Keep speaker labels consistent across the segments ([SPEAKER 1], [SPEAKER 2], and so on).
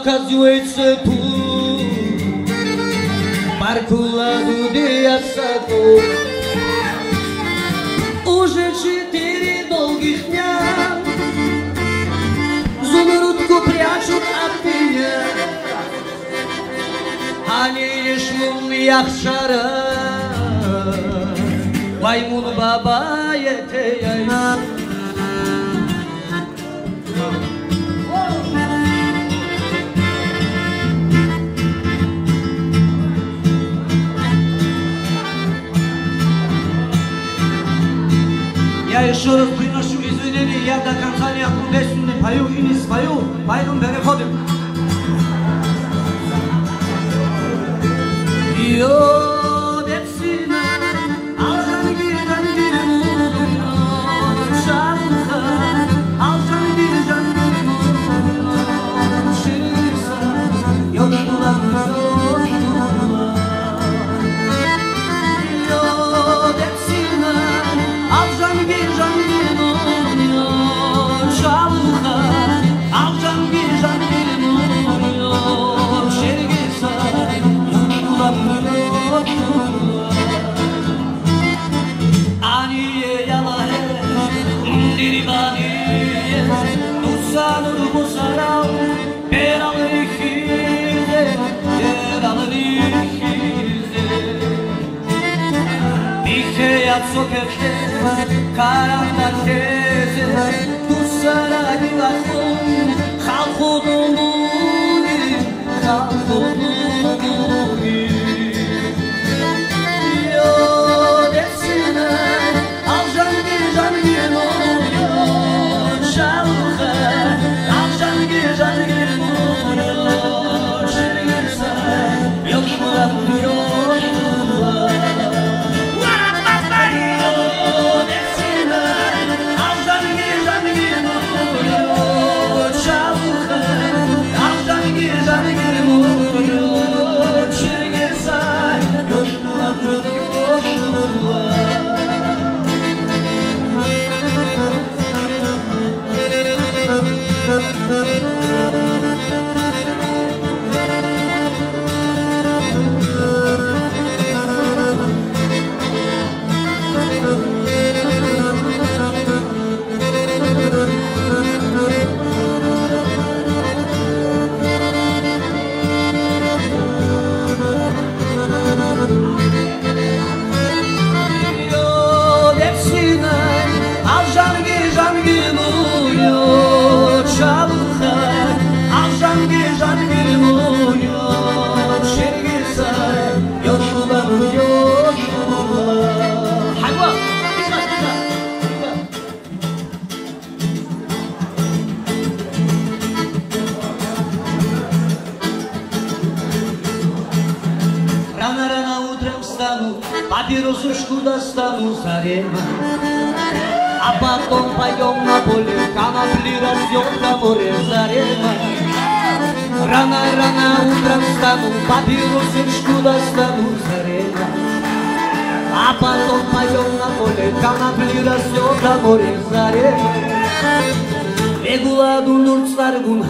[SPEAKER 1] оказывается, тут Маркуладу де я саду Уже четыре долгих дня Зумрудку прячут от меня. Hani yeşmum yakşara Maymun baba yeteyey
[SPEAKER 2] Я еще раз приношу извинения, я до конца не не пою и не спою, поэтому переходим.
[SPEAKER 1] Yo karanlık gözüme bu sarayı bakın halk odumu bir halk odumu Рано-рано утром встану, папиросушку достану зарема. А потом пойдем на поле, конопли растет на море зарема. Рано-рано утром встану, папиросушку достану зарема. А потом пойдем на поле, конопли растет на море зарема. Egula dunurtzlar gun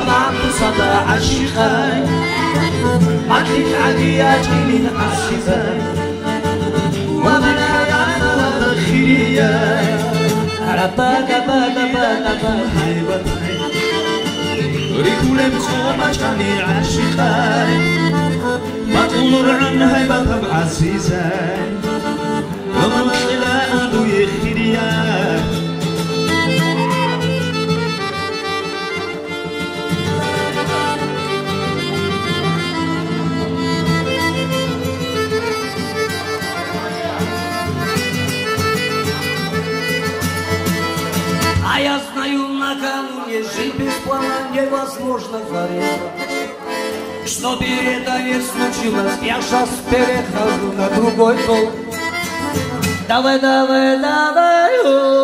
[SPEAKER 1] طمع صدى عشقاي. عدلك عدياتي من عصباي ومنايا وبخيريا عرباك باك باك باحي وبحي
[SPEAKER 3] ريكولم خوما جاني عشقاي. ما تنور عنها بطب عزيزاي.
[SPEAKER 1] ومنايا накануне жить без плана невозможно зареза Чтобы это не случилось, я сейчас перехожу на другой пол. Давай, давай, давай, о,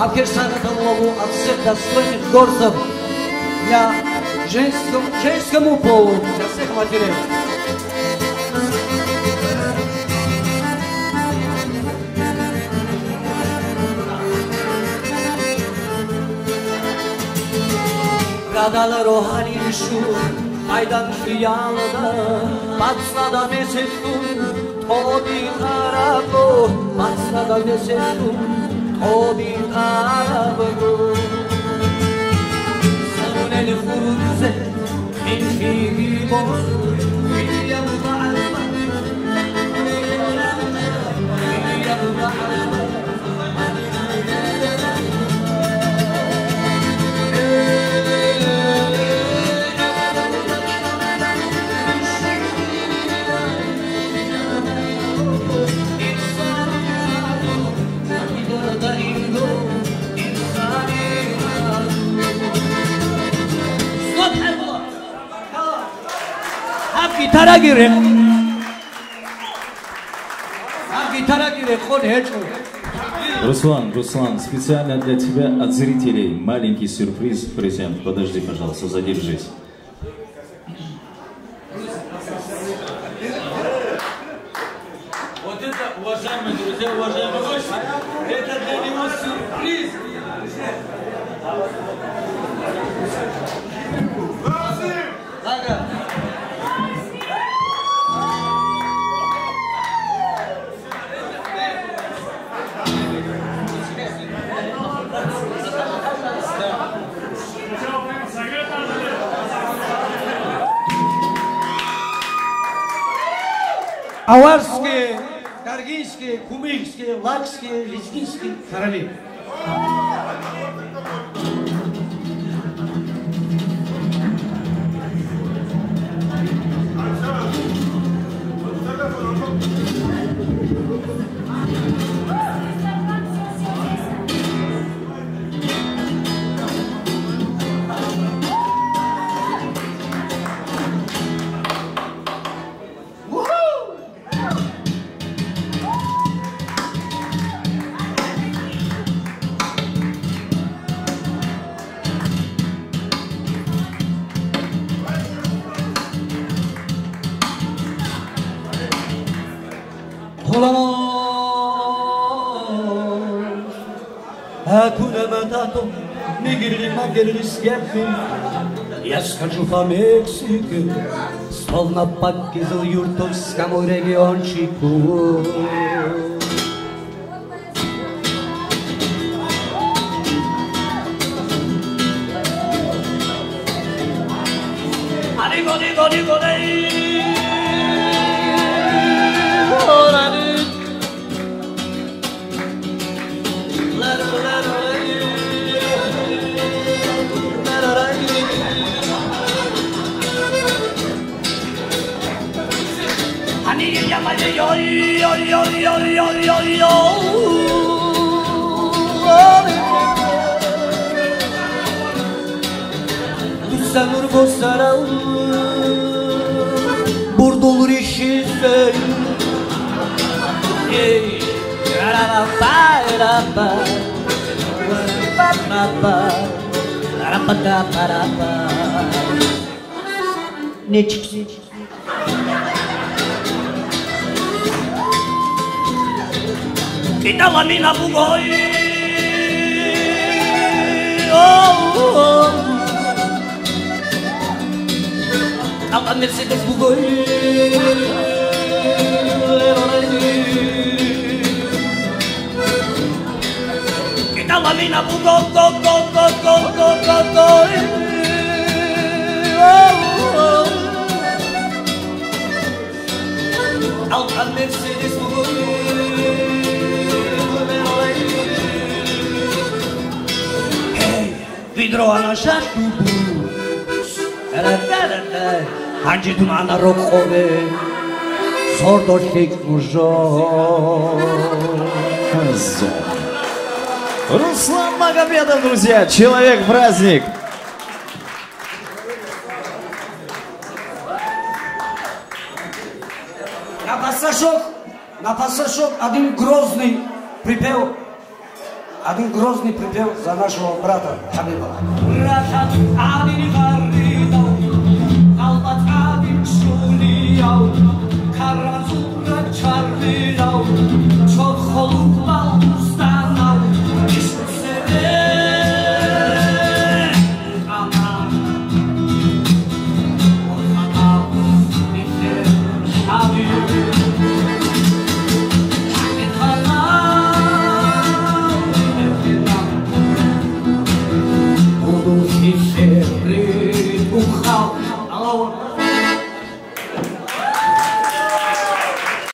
[SPEAKER 1] А персонажа лову от всех достойных горцев для женскому, женскому полу, для всех матерей. Radalar o halin şu aydan kıyalıda Batsna da ne sektun Tobi karabo Batsna obin abdu Sanun el furuz min fihi bonus William хечу
[SPEAKER 4] Руслан, Руслан, специально для тебя от зрителей маленький сюрприз, презент. Подожди, пожалуйста, задержись.
[SPEAKER 1] аварские каргинские кумыкские лакские лезгинские короли Hakuna Matata Nigri Magri Skepin Я скажу по-мексике Словно по Кизл-Юртовскому региончику Digo, digo, digo, Sanır bozara Burada olur işi sen Ne çıksın? Kita lamina bugoy Oh, oh. Apa Mercedes bugoy Kita lamina bugoy. Go go go go go go go Oh, Mercedes Hey, tu ana rokhove Sordo shek mujo
[SPEAKER 4] Руслан Магомедов, друзья, человек-праздник.
[SPEAKER 1] На пассажок, на пассажок один грозный припев один грозный припев за нашего брата Хабиба. Çok